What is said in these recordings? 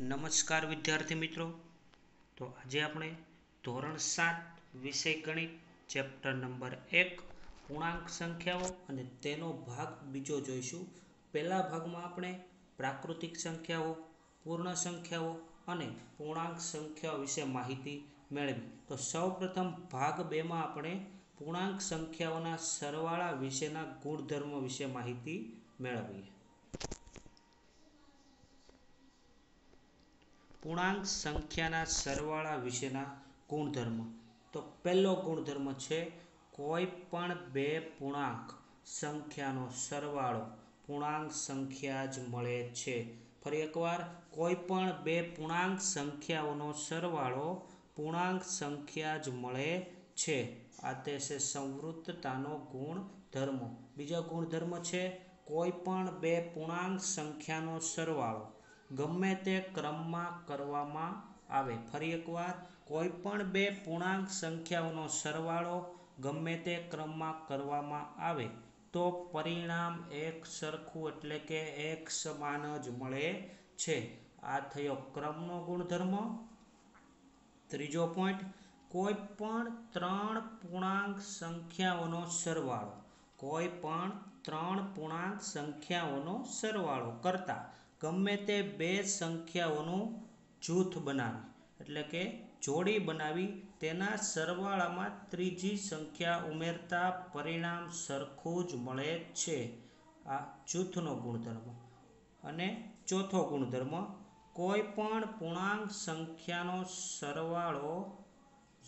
નમસ્કાર વિદ્યાર્થી મિત્રો. તો આજે આપણે ધોરણ સાત વિષય ગણિત ચેપ્ટર નંબર એક, પૂર્ણાંક સંખ્યાઓ અને તેનો ભાગ બીજો જોઈશું. પહેલા ભાગમાં આપણે પ્રાકૃતિક સંખ્યાઓ, પૂર્ણ સંખ્યાઓ અને પૂર્ણાંક સંખ્યાઓ વિશે માહિતી મેળવી. તો સૌપ્રથમ ભાગ બેમાં આપણે પૂર્ણાંક સંખ્યાઓના સરવાળા વિશેના ગુણધર્મો વિશે માહિતી મેળવીએ. પૂર્ણાંક સંખ્યાના સરવાળા વિશેના ગુણધર્મ. તો પહેલો ગુણધર્મ છે કોઈ પણ બે પૂર્ણાંક સંખ્યાનો સરવાળો પૂર્ણાંક સંખ્યા જ મળે છે. ફરી એકવાર, કોઈ પણ બે પૂર્ણાંક સંખ્યાઓનો સરવાળો પૂર્ણાંક સંખ્યા જ મળે છે. આ તે છે સંવૃત્તતાનો ગુણધર્મ. બીજો ગુણધર્મ છે કોઈ પણ બે પૂર્ણાંક સંખ્યાનો સરવાળો ગમે તે ક્રમમાં કરવામાં આવે. ફરી એકવાર કોઈ પણ બે પૂર્ણાંક સંખ્યાઓનો સરવાળો ગમે તે ક્રમમાં કરવામાં આવે, તો પરિણામ એક સરખું એટલે કે એક સમાન જ મળે છે. આ થયો ક્રમનો ગુણધર્મ. ત્રીજો પોઈન્ટ કોઈ પણ ત્રણ પૂર્ણાંક સંખ્યાઓનો સરવાળો. કોઈ પણ ત્રણ પૂર્ણાંક સંખ્યાઓનો સરવાળો કરતા ગમે તે બે સંખ્યાઓનું જૂથ બનાવી, એટલે કે જોડી બનાવી, તેના સરવાળામાં ત્રીજી સંખ્યા ઉમેરતા પરિણામ સરખું જ મળે છે. આ જૂથનો ગુણધર્મ. અને ચોથો ગુણધર્મ, કોઈ પણ પૂર્ણાંક સંખ્યાનો સરવાળો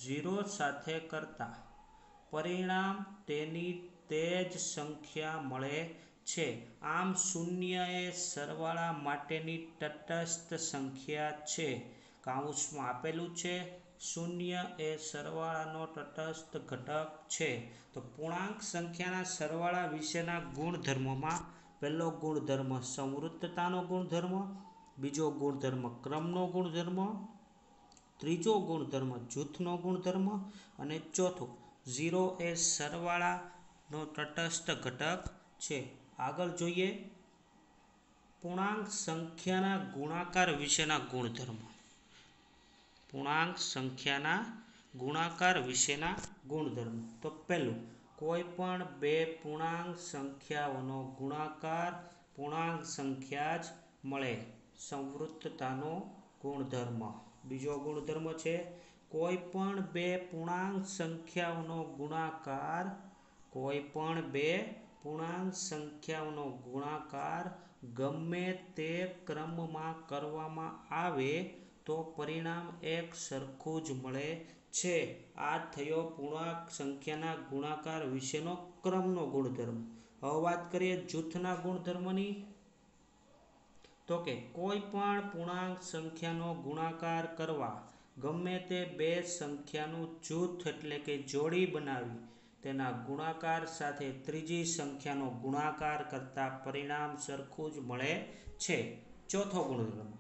ઝીરો સાથે કરતા, પરિણામ તેની તે જ સંખ્યા મળે છે. આમ શૂન્ય એ સરવાળા માટેની તટસ્થ સંખ્યા છે. કાઉન્સમાં આપેલું છે શૂન્ય એ સરવાળાનો તટસ્થ ઘટક છે. તો પૂર્ણાંક સંખ્યાના સરવાળા વિશેના ગુણધર્મોમાં પહેલો ગુણધર્મ સંવૃત્તતાનો ગુણધર્મ, બીજો ગુણધર્મ ક્રમનો ગુણધર્મ, ત્રીજો ગુણધર્મ જૂથનો ગુણધર્મ અને ચોથો. ઝીરો એ સરવાળાનો તટસ્થ ઘટક છે. આગળ જોઈએ. પૂર્ણાંક સંખ્યાના ગુણાકાર વિશેના ગુણધર્મ. પૂર્ણાંક સંખ્યાના ગુણાકાર વિશેના ગુણધર્મ. તો પહેલું, કોઈ પણ બે પૂર્ણાંક સંખ્યાઓનો ગુણાકાર પૂર્ણાંક સંખ્યા જ મળે. સંવૃત્તતાનો ગુણધર્મ. બીજો ગુણધર્મ છે, કોઈ પણ બે પૂર્ણાંક સંખ્યાઓનો ગુણાકાર કોઈ પણ બે પૂર્ણાંક સંખ્યાઓનો ગુણાકાર ગમે તે ક્રમમાં કરવામાં આવે તો પરિણામ એક સરખું જ મળે છે. આ થયો પૂર્ણાંક સંખ્યાના ગુણાકાર વિશેનો ક્રમનો ગુણધર્મ. હવે વાત કરીએ જૂથના ગુણધર્મની. તો કે કોઈ પણ પૂર્ણાંક સંખ્યાનો ગુણાકાર કરવા ગમે તે બે સંખ્યાનું જૂથ એટલે કે જોડી બનાવી તેના ગુણાકાર સાથે ત્રીજી સંખ્યાનો ગુણાકાર કરતા પરિણામ સરખું જ મળે છે. ચોથો ગુણધર્મ.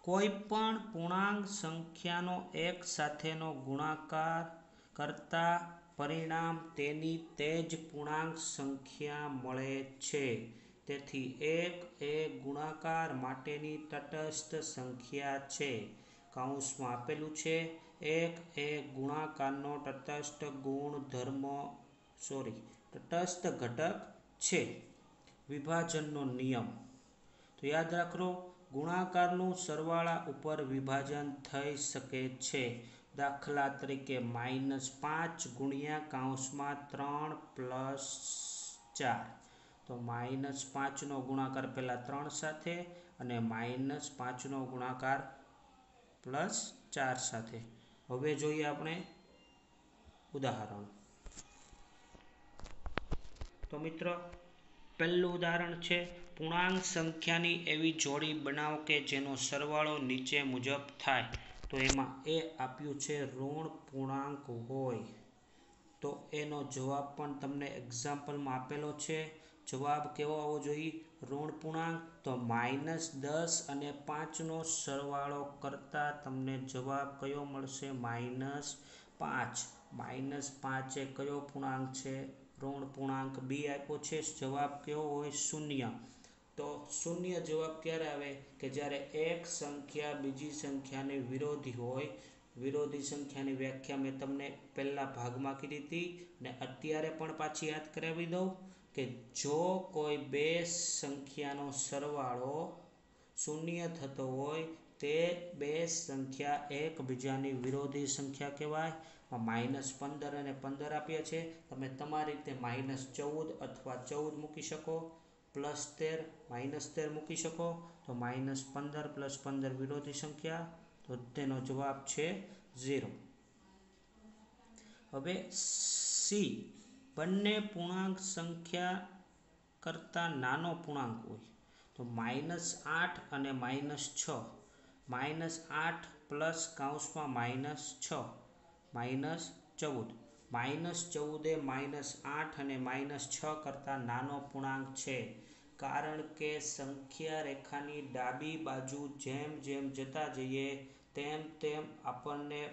કોઈ પણ પૂર્ણાંક સંખ્યાનો એક સાથેનો ગુણાકાર કરતા પરિણામ તેની તે જ પૂર્ણાંક સંખ્યા મળે છે. તેથી એક એ ગુણાકાર માટેની તટસ્થ સંખ્યા છે. કાઉન્સમાં આપેલું છે એક એ ગુણાકારનો તટસ્થ ગુણધર્મ સોરી તટસ્થ ઘટક છે. વિભાજનનો નિયમ. તો યાદ રાખો, ગુણાકારનું સરવાળા ઉપર વિભાજન થઈ શકે છે. દાખલા તરીકે માઇનસ પાંચ ગુણ્યા કાઉન્સમાં ત્રણ પ્લસ ચાર. તો માઇનસ પાંચનો ગુણાકાર પહેલાં ત્રણ સાથે અને માઇનસ પાંચનો ગુણાકાર પ્લસ ચાર સાથે. હવે જોઈએ આપણે ઉદાહરણ. તો મિત્ર, પહેલું ઉદાહરણ છે, પૂર્ણાંક સંખ્યાની એવી જોડી બનાવો કે જેનો સરવાળો નીચે મુજબ થાય. તો એમાં એ આપ્યું છે, ઋણ પૂર્ણાંક હોય. તો એનો જવાબ પણ તમને એક્ઝામ્પલમાં આપેલો છે. જવાબ કેવો આવવો જોઈએ? ઋણ પૂર્ણાંક તો માઇનસ દસ અને પાંચનો સરવાળો કરતાં તમને જવાબ કયો મળશે? માઇનસ પાંચ. માઇનસ પાંચ કયો પૂર્ણાંક છે? ઋણ પૂર્ણાંક બી આપ્યો છે. જવાબ કયો હોય? શૂન્ય. તો શૂન્ય જવાબ ક્યારે આવે? કે જ્યારે એક સંખ્યા બીજી સંખ્યાને વિરોધી હોય. વિરોધી સંખ્યાની વ્યાખ્યા મેં તમને પહેલા ભાગમાં કીધી હતી ને અત્યારે પણ પાછી યાદ કરાવી દઉં. કે જો કોઈ બે સંખ્યાનો સરવાળો શૂન્ય થતો હોય, તે બે સંખ્યા એકબીજાની વિરોધી સંખ્યા કહેવાય. માઇનસ પંદર અને પંદર આપ્યા છે. તમે તમારી રીતે માઇનસ ચૌદ અથવા ચૌદ મૂકી શકો, પ્લસ તેર, માઇનસ તેર મૂકી શકો. તો માઇનસ પંદર પ્લસ પંદર વિરોધી સંખ્યા, તો તેનો જવાબ છે ઝીરો. હવે સી. બંને પૂર્ણાંક સંખ્યા કરતાં નાનો પૂર્ણાંક હોય. તો માઇનસ આઠ અને માઇનસ છ. માઇનસ આઠ પ્લસ કાઉન્સમાં માઇનસ છ. માઇનસ ચૌદ. માઇનસ ચૌદે માઇનસ આઠ અને માઇનસ છ કરતાં નાનો પૂર્ણાંક છે. કારણ કે સંખ્યા રેખાની ડાબી બાજુ જેમ જેમ જતા જઈએ, તેમ તેમ આપણને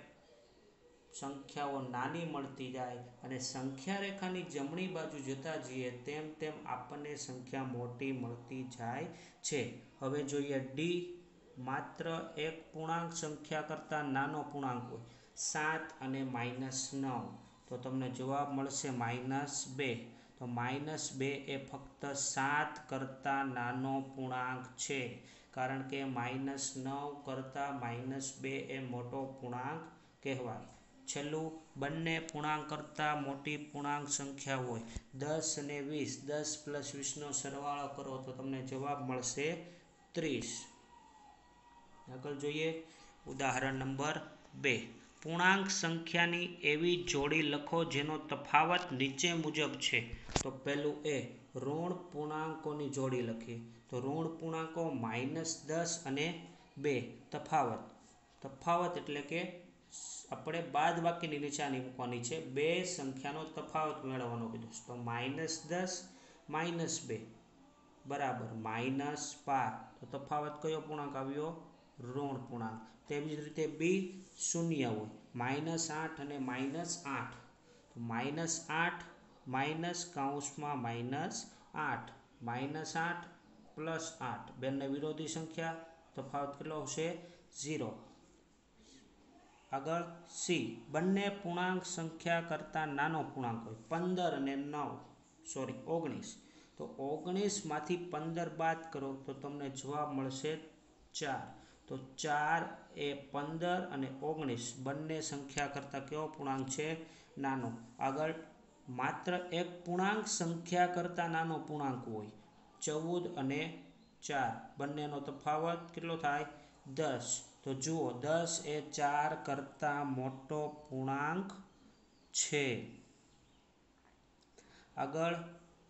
સંખ્યાઓ નાની મળતી જાય અને સંખ્યા રેખાની જમણી બાજુ જતા જઈએ તેમ તેમ આપણને સંખ્યા મોટી મળતી જાય છે. હવે જોઈએ ડી માત્ર એક પૂર્ણાંક સંખ્યા કરતાં નાનો પૂર્ણાંક હોય. સાત અને માઇનસ નવ. તો તમને જવાબ મળશે માઇનસ બે. તો માઇનસ બે એ ફક્ત સાત કરતાં નાનો પૂર્ણાંક છે. કારણ કે માઇનસ નવ કરતાં માઇનસ બે એ મોટો પૂર્ણાંક કહેવાય. છેલ્લું બંને પૂર્ણાંક કરતાં મોટી પૂર્ણાંક સંખ્યા હોય. દસ અને વીસ. દસ પ્લસ વીસનો સરવાળો કરો તો તમને જવાબ મળશે ત્રીસ. આગળ જોઈએ. ઉદાહરણ નંબર બે. પૂર્ણાંક સંખ્યાની એવી જોડી લખો જેનો તફાવત નીચે મુજબ છે. તો પહેલું એ, ઋણ પૂર્ણાંકોની જોડી લખીએ. તો ઋણ પૂર્ણાંકો માઇનસ દસ અને બે. તફાવત. તફાવત એટલે કે આપણે બાદ બાકીની નિશાની મૂકવાની છે. બે સંખ્યાનો તફાવત મેળવવાનો કીધું તો માઇનસ દસ માઇનસ બે. બરાબર માઇનસ બાર. તો તફાવત કયો પૂર્ણાંક આવ્યો? ઋણ પૂર્ણાંક. તેવી જ રીતે બી શૂન્ય હોય. માઇનસ આઠ અને માઇનસ આઠ. તો માઇનસ આઠ માઇનસ કાઉન્સમાં માઇનસ આઠ. માઇનસ આઠ પ્લસ આઠ. બંને વિરોધી સંખ્યા. તફાવત કેટલો હશે ઝીરો આગળ સી, બંને પૂર્ણાંક સંખ્યા કરતાં નાનો પૂર્ણાંક હોય. પંદર અને નવ સોરી ઓગણીસ. તો ઓગણીસમાંથી પંદર બાદ કરો તો તમને જવાબ મળશે ચાર. તો ચાર એ પંદર અને ઓગણીસ, બંને સંખ્યા કરતાં કેવો પૂર્ણાંક છે? નાનો. આગળ, માત્ર એક પૂર્ણાંક સંખ્યા કરતાં નાનો પૂર્ણાંક હોય. ચૌદ અને ચાર. બંનેનો તફાવત કેટલો થાય? દસ. તો જુઓ, દસ એ ચાર કરતાં મોટો પૂર્ણાંક છે. આગળ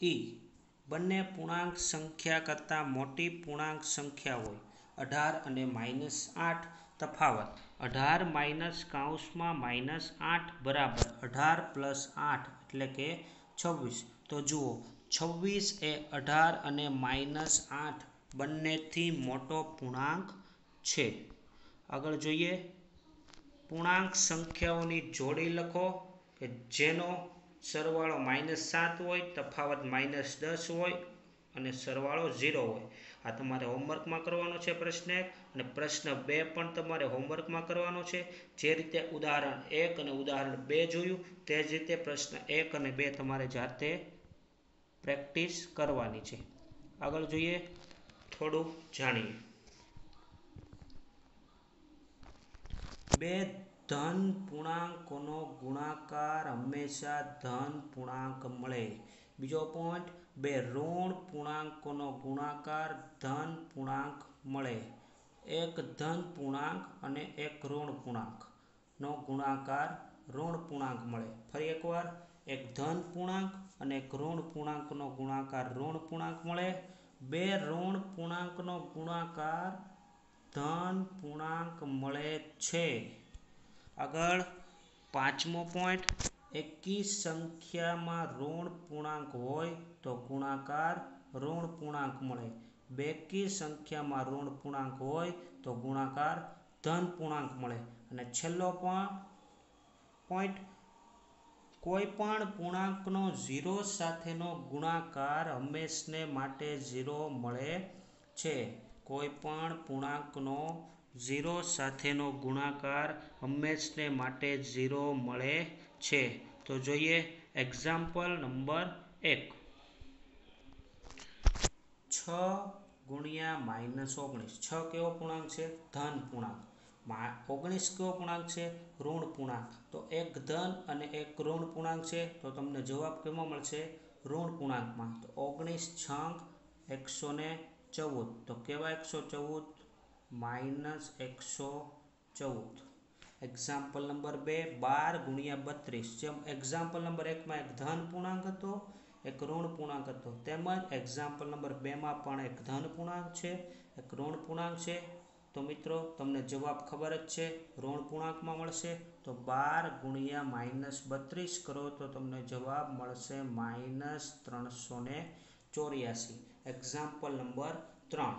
ઈ બંને પૂર્ણાંક સંખ્યા કરતાં મોટી પૂર્ણાંક સંખ્યા હોય. અઢાર અને માઇનસ આઠ તફાવત. અઢાર માઇનસ કાઉસમાં માઇનસ આઠ બરાબર અઢાર પ્લસ આઠ એટલે કે છવ્વીસ. તો જુઓ, છવ્વીસ એ અઢાર અને માઇનસ આઠ બંનેથી મોટો પૂર્ણાંક છે. આગળ જોઈએ. પૂર્ણાંક સંખ્યાઓની જોડી લખો કે જેનો સરવાળો માઇનસ સાત હોય, તફાવત માઇનસ દસ હોય અને સરવાળો ઝીરો હોય. આ તમારે હોમવર્કમાં કરવાનો છે પ્રશ્ન એક અને પ્રશ્ન બે પણ તમારે હોમવર્કમાં કરવાનો છે. જે રીતે ઉદાહરણ એક અને ઉદાહરણ બે જોયું, તે જ રીતે પ્રશ્ન એક અને બે તમારે જાતે પ્રેક્ટિસ કરવાની છે. આગળ જોઈએ, થોડું જાણીએ. બે ધન પૂર્ણાંકોનો ગુણાકાર હંમેશા ધન પૂર્ણાંક મળે. બીજો પોઈન્ટ બે ઋણ પૂર્ણાંકોનો ગુણાકાર ધન પૂર્ણાંક મળે. એક ધન પૂર્ણાંક અને એક ઋણ પૂર્ણાંકનો ગુણાકાર ઋણ પૂર્ણાંક મળે. ફરી એકવાર, એક ધન પૂર્ણાંક અને એક ઋણ પૂર્ણાંકનો ગુણાકાર ઋણ પૂર્ણાંક મળે. બે ઋણ પૂર્ણાંકનો ગુણાકાર ધન પૂર્ણાંક મળે છે. આગળ પાંચમો પોઈન્ટ એકી સંખ્યામાં ઋણ પૂર્ણાંક હોય તો ગુણાકાર ઋણ પૂર્ણાંક મળે. બેકી સંખ્યામાં ઋણ પૂર્ણાંક હોય તો ગુણાકાર ધન પૂર્ણાંક મળે. અને છેલ્લો પણ પોઈન્ટ કોઈ પણ પૂર્ણાંકનો ઝીરો સાથેનો ગુણાકાર હંમેશને માટે ઝીરો મળે છે. કોઈ પણ પૂર્ણાંકનો ઝીરો સાથેનો ગુણાકાર હંમેશને માટે ઝીરો મળે છે. તો જોઈએ એક્ઝામ્પલ નંબર એક. છ ગુણ્યા માઇનસ ઓગણીસ. છ કેવો પૂર્ણાંક છે? ધન પૂર્ણાંક. ઓગણીસ કેવો પૂર્ણાંક છે? ઋણ પૂર્ણાંક. તો એક ધન અને એક ઋણ પૂર્ણાંક છે. તો તમને જવાબ કેમાં મળશે? ઋણ પૂર્ણાંકમાં. તો ઓગણીસ છંક એકસો ને ચૌદ. તો કેવા એકસો ચૌદ? માઇનસ એકસો ચૌદ. એક્ઝામ્પલ નંબર બે, બાર ગુણ્યા બત્રીસ. જેમ એક્ઝામ્પલ નંબર એકમાં એક ધન પૂર્ણાંક હતો, એક ઋણ પૂર્ણાંક હતો. તેમજ એક્ઝામ્પલ નંબર બેમાં પણ એક ધન પૂર્ણાંક છે, એક ઋણ પૂર્ણાંક છે. તો મિત્રો, તમને જવાબ ખબર જ છે, ઋણ પૂર્ણાંકમાં મળશે. તો બાર ગુણ્યા માઇનસ બત્રીસ કરો તો તમને જવાબ મળશે માઇનસ ત્રણસો ચોર્યાસી. એક્ઝામ્પલ નંબર ત્રણ.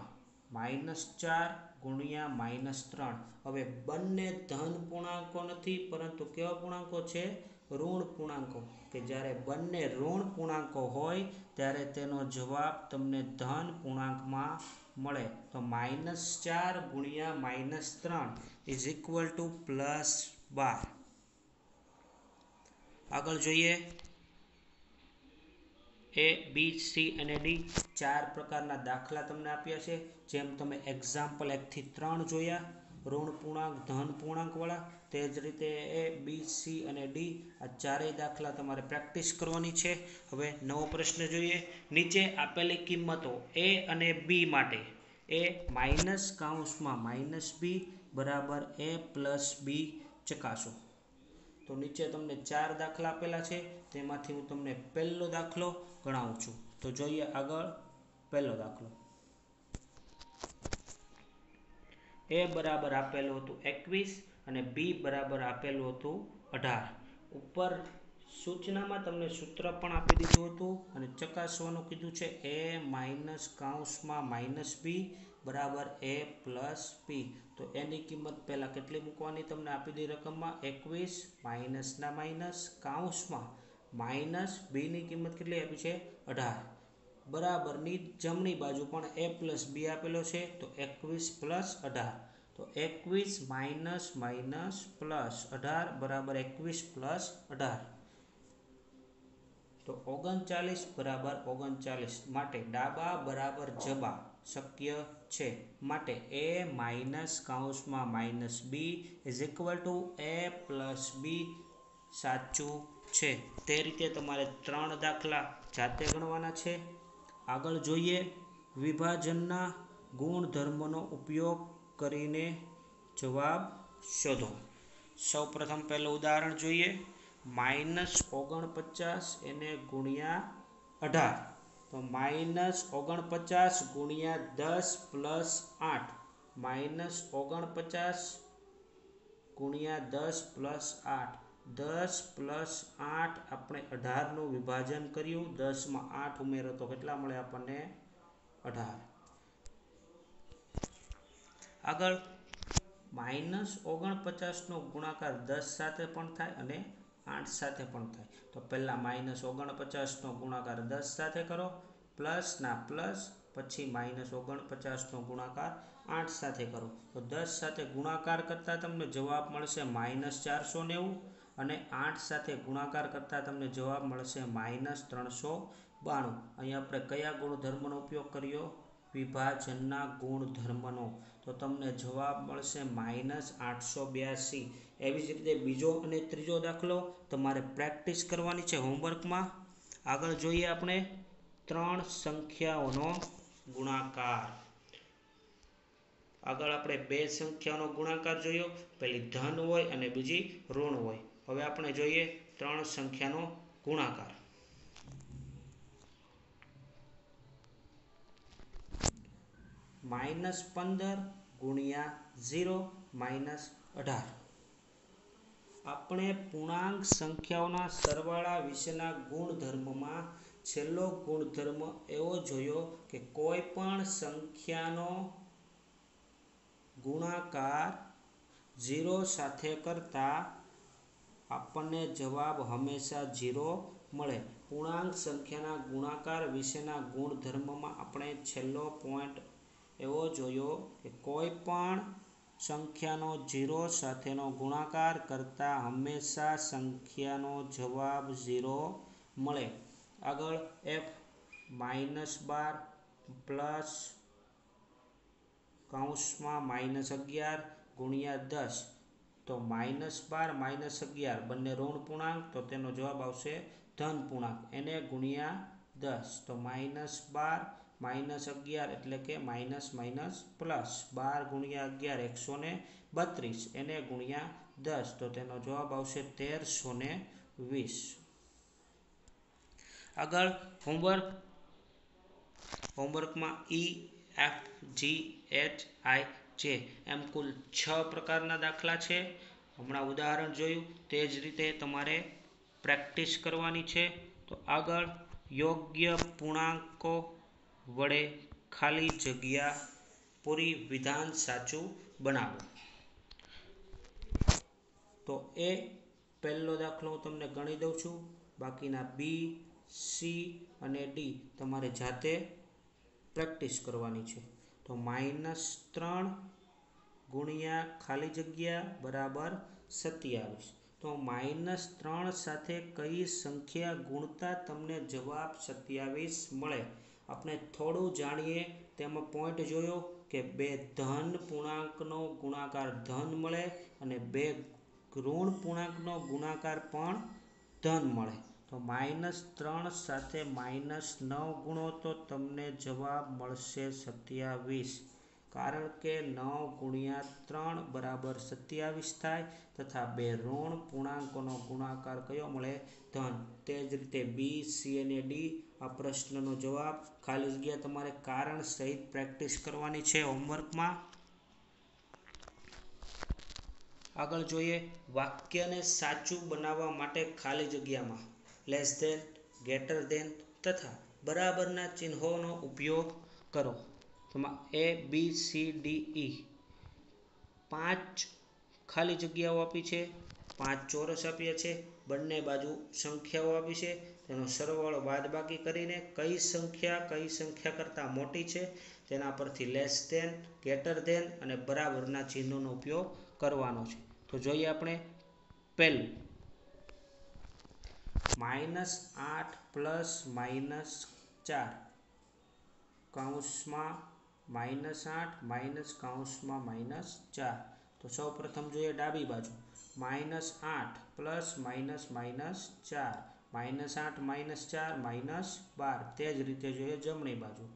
માઇનસ ચાર ગુણ્યા માઇનસ ત્રણ. હવે બંને ધન પૂર્ણાંકો નથી, પરંતુ કેવા પૂર્ણાંકો છે? ઋણ પૂર્ણાંકો. કે જ્યારે બંને ઋણ પૂર્ણાંકો હોય, ત્યારે તેનો જવાબ તમને ધન પૂર્ણાંકમાં મળે. તો માઇનસ ચાર ગુણ્યા માઇનસ ત્રણ ઇઝ ઇક્વલ ટુ પ્લસ બાર. આગળ જોઈએ. એ, બી, સી અને ડી ચાર પ્રકારના દાખલા તમને આપ્યા છે. જેમ તમે એક્ઝામ્પલ એકથી ત્રણ જોયા, ઋણ પૂર્ણાંક, ધન પૂર્ણાંકવાળા, તે જ રીતે એ, બી, સી અને ડી આ ચારેય દાખલા તમારે પ્રેક્ટિસ કરવાની છે. હવે નવો પ્રશ્ન જોઈએ. નીચે આપેલી કિંમતો એ અને બી માટે એ માઇનસ કાઉન્સમાં માઇનસ બી બરાબર એ પ્લસ બી ચકાસો. તો નીચે તમને ચાર દાખલા આપેલા છે. તેમાંથી હું તમને પહેલો દાખલો ગણાવું છું. તો જોઈએ આગળ પહેલો દાખલો. એ બરાબર આપેલું હતું એકવીસ અને બી બરાબર આપેલું હતું અઢાર. ઉપર સૂચનામાં તમને સૂત્ર પણ આપી દીધું હતું અને ચકાસવાનું કીધું છે એ માઇનસ કાઉન્સમાં માઇનસ બી બરાબર એ પ્લસ પી તો એની કિંમત પહેલાં કેટલી મૂકવાની તમને આપી દી રકમમાં? એકવીસ માઇનસના માઇનસ કાઉન્સમાં માઇનસ બીની કિંમત કેટલી આપી છે? અઢાર. બરાબરની જમણી બાજુ પણ એ પ્લસ બી આપેલો છે, તો એકવીસ પ્લસ અઢાર. તો એકવીસ માઇનસ માઇનસ પ્લસ અઢાર બરાબર એકવીસ પ્લસ અઢાર. તો ઓગણચાલીસ બરાબર ઓગણચાલીસ. માટે ડાબા બરાબર જબા શક્ય છે. માટે A minus કાઉન્સમાં minus B is equal to A plus B સાચું છે. તે રીતે તમારે ત્રણ દાખલા જાતે ગણવાના છે. આગળ જોઈએ. વિભાજનના ગુણધર્મનો ઉપયોગ કરીને જવાબ શોધો. સૌ પ્રથમ પહેલું ઉદાહરણ જોઈએ. માઇનસ ઓગણપચાસ એને ગુણ્યા અઢાર. તો માઇનસ ઓગણપચાસ ગુણ્યા દસ પ્લસ આઠ. માઇનસ ઓગણપચાસ ગુણ્યા દસ પ્લસ આઠ. દસ પ્લસ આઠ આપણે અઢારનું વિભાજન કર્યું. દસમાં આઠ ઉમેરો તો કેટલા મળે આપણને? અઢાર. આગળ. માઇનસ ઓગણપચાસનો ગુણાકાર દસ સાથે પણ થાય અને આઠ સાથે પણ થાય. તો પહેલાં માઇનસ ઓગણપચાસનો ગુણાકાર દસ સાથે કરો પ્લસના પ્લસ, પછી માઇનસ ઓગણપચાસનો ગુણાકાર આઠ સાથે કરો. તો દસ સાથે ગુણાકાર કરતાં તમને જવાબ મળશે માઇનસ ચારસો નેવું અને આઠ સાથે ગુણાકાર કરતાં તમને જવાબ મળશે માઇનસ ત્રણસો બાણું. અહીં આપણે કયા ગુણધર્મનો ઉપયોગ કર્યો? વિભાજનના ગુણધર્મનો. તો તમને જવાબ મળશે માઇનસ આઠસો બ્યાસી. એવી જ રીતે બીજો અને ત્રીજો દાખલો તમારે પ્રેક્ટિસ કરવાની છે હોમવર્કમાં. આગળ જોઈએ આપણે ત્રણ સંખ્યાઓનો ગુણાકાર. આગળ આપણે બે સંખ્યાનો ગુણાકાર જોયો. પેલી ધન હોય અને બીજી ઋણ હોય. હવે આપણે જોઈએ ત્રણ સંખ્યાનો ગુણાકાર. માઇનસ પંદર ગુણ્યા ઝીરો માઇનસ અઢાર. આપણે પૂર્ણાંક સંખ્યાઓના સરવાળા વિશેના ગુણધર્મમાં છેલ્લો ગુણધર્મ એવો જોયો કે કોઈ પણ સંખ્યાનો ગુણાકાર ઝીરો સાથે કરતા આપણને જવાબ હંમેશા ઝીરો મળે. પૂર્ણાંક સંખ્યાના ગુણાકાર વિશેના ગુણધર્મમાં આપણે છેલ્લો પોઈન્ટ એવો જોયો કે કોઈ પણ સંખ્યાનો ઝીરો સાથેનો ગુણાકાર કરતા હંમેશા સંખ્યાનો જવાબ ઝીરો મળે. આગળ એફ માઇનસ બાર પ્લસ કૌંસમાં માઇનસ અગિયાર ગુણ્યા દસ. તો માઇનસ બાર માઇનસ અગિયાર બંને ઋણ પૂર્ણાંક, તો તેનો જવાબ આવશે ધન પૂર્ણાંક, એને ગુણ્યા દસ. તો માઇનસ બાર માઇનસ અગિયાર એટલે કે માઇનસ માઇનસ પ્લસ બાર ગુણ્યા અગિયાર એકસો ને બત્રીસ, એને ગુણ્યા દસ. તો તેનો જવાબ આવશે તેરસો ને વીસ. આગળ homework હોમવર્કમાં E F G H I J M કુલ છ પ્રકારના દાખલા છે. હમણાં ઉદાહરણ જોયું, તે જ રીતે તમારે પ્રેક્ટિસ કરવાની છે. તો આગળ યોગ્ય પૂર્ણાંકો વડે ખાલી જગ્યા પૂરી વિધાન સાચું બનાવો. તો એ પહેલો દાખલો હું તમને ગણી દઉં છું. બાકીના બી સી અને ડી તમારે જાતે પ્રેક્ટિસ કરવાની છે. તો માઇનસ ત્રણ ગુણ્યા ખાલી જગ્યા બરાબર સત્યાવીસ. તો માઇનસ ત્રણ સાથે કઈ સંખ્યા ગુણતા તમને જવાબ સત્યાવીસ મળે? આપણે થોડું જાણીએ, તેમાં પોઈન્ટ જોયો કે બે ધન પૂર્ણાંકનો ગુણાકાર ધન મળે અને બે ઋણ પૂર્ણાંકનો ગુણાકાર પણ ધન મળે. તો માઇનસ ત્રણ સાથે માઇનસ નવ ગુણો તો તમને જવાબ મળશે સત્યાવીસ. કારણ કે નવ ગુણ્યા ત્રણ બરાબર સત્યાવીસ થાય તથા બે ઋણ પૂર્ણાંકોનો ગુણાકાર કયો મળે? ધન. તે જ રીતે બી સી અને ડી આ પ્રશ્નનો જવાબ ખાલી જગ્યા તમારે કારણ સહિત પ્રેક્ટિસ કરવાની છે હોમવર્કમાં. આગળ જોઈએ, વાક્યને સાચું બનાવવા માટે ખાલી જગ્યામાં લેસ ધેન ગેટર ધેન તથા બરાબરના ચિહ્નોનો ઉપયોગ કરો. તેમાં એ બી સી ડી ઈ પાંચ ખાલી જગ્યાઓ આપી છે, પાંચ ચોરસ આપ્યા છે બંને બાજુ સંખ્યાઓ આપી છે. તેનો સરવાળો બાદબાકી કરીને કઈ સંખ્યા કઈ સંખ્યા કરતાં મોટી છે, તેના પરથી લેસ ધેન ગેટર ધેન અને બરાબરના ચિહ્નોનો ઉપયોગ કરવાનો છે. તો જોઈએ આપણે પહેલું. માઇનસ આઠ પ્લસ માઇનસ ચાર. કૌંસમાં માઇનસ આઠ, માઇનસ કૌંસમાં માઇનસ ચાર. તો સૌ પ્રથમ જોઈએ ડાબી બાજુ. માઇનસ આઠ પ્લસ માઇનસ માઇનસ ચાર. માઇનસ આઠ, માઇનસ ચાર, માઇનસ બાર. તે જ રીતે જોઈએ જમણી બાજુ.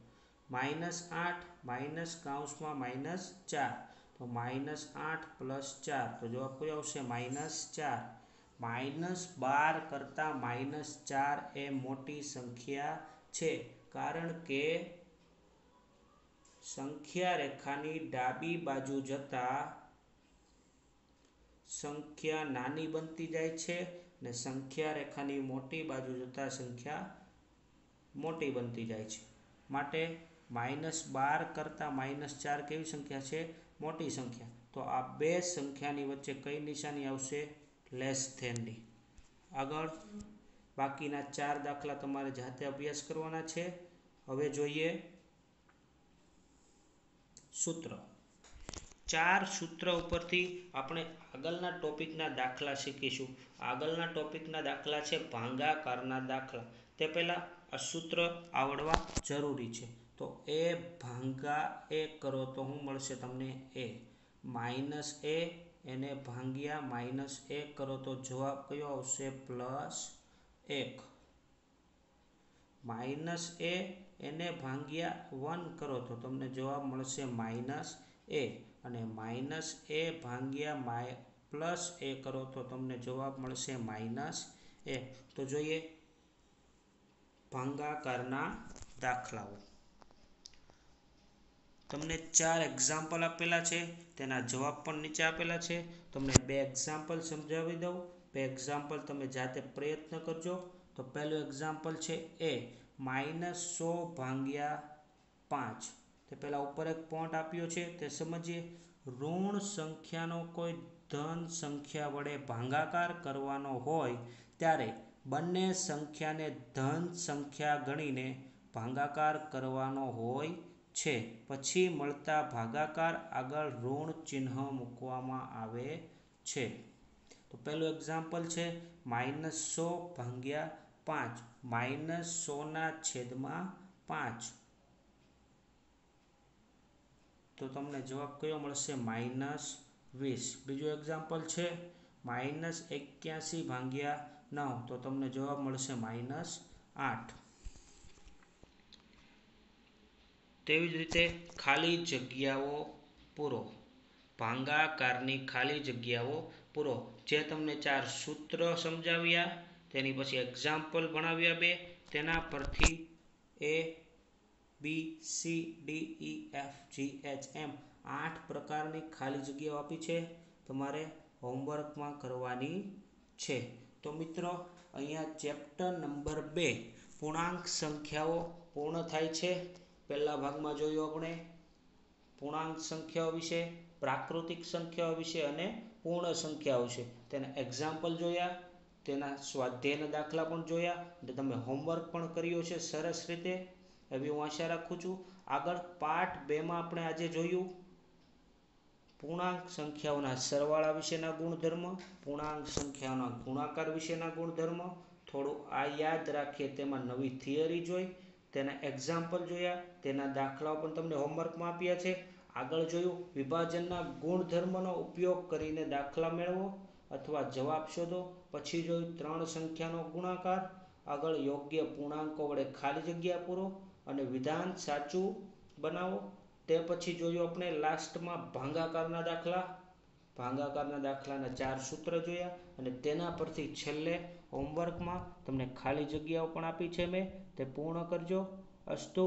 માઇનસ આઠ, માઇનસ કાઉન્સમાં માઇનસ ચાર. તો માઇનસ આઠ પ્લસ ચાર. તો જવાબ કયો આવશે? માઇનસ ચાર. માઇનસ બાર કરતાં માઇનસ ચાર એ મોટી સંખ્યા છે. કારણ કે સંખ્યા રેખાની ડાબી બાજુ જતા સંખ્યા નાની બનતી જાય છે ને સંખ્યા રેખાની મોટી બાજુ જતા સંખ્યા મોટી બનતી જાય છે. માટે માઇનસ બાર કરતાં માઇનસ ચાર કેવી સંખ્યા છે? મોટી સંખ્યા. તો આ બે સંખ્યાની વચ્ચે કઈ નિશાની આવશે? લેસ ધેનની આગળ, બાકીના ચાર દાખલા તમારે જાતે અભ્યાસ કરવાના છે. હવે જોઈએ સૂત્ર. ચાર સૂત્ર ઉપરથી આપણે આગળના ટોપિકના દાખલા શીખીશું. આગળના ટોપિકના દાખલા છે ભાંગાકારના દાખલા. તે પહેલાં આ સૂત્ર આવડવા જરૂરી છે. તો એ ભાંગા એ કરો તો શું મળશે તમને એ. માઇનસ એ, એને ભાંગ્યા માઇનસ એક કરો તો જવાબ કયો આવશે? પ્લસ એક. માઇનસ એ, એને ભાંગ્યા વન કરો તો તમને જવાબ મળશે માઇનસ એ અને માઇનસ એ ભાંગ્યા માય પ્લસ એ કરો તો તમને જવાબ મળશે માઇનસ એ તો જોઈએ ભાંગાકારના દાખલાઓ. તમને ચાર એક્ઝામ્પલ આપેલા છે, તેના જવાબ પણ નીચે આપેલા છે. તમને બે એક્ઝામ્પલ સમજાવી દઉં. બે એક્ઝામ્પલ તમે જાતે પ્રયત્ન કરજો. તો પહેલું એક્ઝામ્પલ છે એ માઇનસ સો ભાંગ્યા પાંચ. તે પહેલાં ઉપર એક પોઈન્ટ આપ્યો છે. તે સમજીએ, ઋણ સંખ્યાનો કોઈ ધન સંખ્યા વડે ભાંગાકાર કરવાનો હોય, ત્યારે બંને સંખ્યાને ધન સંખ્યા ગણીને ભાંગાકાર કરવાનો હોય છે. પછી મળતા ભાગાકાર આગળ ઋણ ચિહ્ન મૂકવામાં આવે છે. તો પહેલું એક્ઝામ્પલ છે માઇનસ સો ભાંગ્યા પાંચ. માઇનસ સોના છેદમાં પાંચ. તો તમને જવાબ કયો મળશે? માઇનસ વીસ. બીજું એક્ઝામ્પલ છે માઇનસ એક્યાસી ભાંગ્યા નવ. તો તમને જવાબ મળશે માઇનસ આઠ. તેવી જ રીતે ખાલી જગ્યાઓ પૂરો. ભાંગાકારની ખાલી જગ્યાઓ પૂરો. જે તમને ચાર સૂત્ર સમજાવ્યા, તેની પછી એક્ઝામ્પલ ભણાવ્યા બે. તેના પરથી A B C D E F G H એમ આઠ પ્રકારની ખાલી જગ્યાઓ આપી છે. તમારે હોમવર્કમાં કરવાની છે. તો મિત્રો, અહીંયા ચેપ્ટર નંબર બે, પૂર્ણાંક સંખ્યાઓ પૂર્ણ થાય છે. પહેલા ભાગમાં જોયું આપણે પૂર્ણાંક સંખ્યાઓ વિશે, પ્રાકૃતિક સંખ્યાઓ વિશે અને પૂર્ણ સંખ્યાઓ વિશે. તેના એક્ઝામ્પલ જોયા, તેના સ્વાધ્યાયના દાખલા પણ જોયા, અને તમે હોમવર્ક પણ કર્યો છે સરસ રીતે. એવી હું આશા રાખું છું, આગળ પાઠ બેમાં આપણે આજે જોયું પૂર્ણાંક સંખ્યાઓના સરવાળા વિશેના ગુણધર્મ, પૂર્ણાંક સંખ્યાઓના ગુણાકાર વિશેના ગુણધર્મ. થોડું આ યાદ રાખીએ, તેમાં નવી થિયરી જોઈ, તેના એક્ઝામ્પલ જોયા, તેના દાખલાઓ પણ તમને હોમવર્કમાં આપ્યા છે. આગળ જોયું, વિભાજનના ગુણધર્મનો ઉપયોગ કરીને દાખલા મેળવો અથવા જવાબ શોધો. પછી જોયું, ત્રણ સંખ્યાનો ગુણાકાર. આગળ યોગ્ય પૂર્ણાંકો વડે ખાલી જગ્યા પૂરો. અને વિધાન સાચું બનાવો, તે પછી જોયું આપણે, લાસ્ટમાં ભાંગાકારના દાખલા. ભાંગાકારના દાખલાના ચાર સૂત્ર જોયા અને તેના પરથી છેલ્લે હોમવર્કમાં તમને ખાલી જગ્યાઓ પણ આપી છે મેં, તે પૂર્ણ કરજો. અસ્તુ.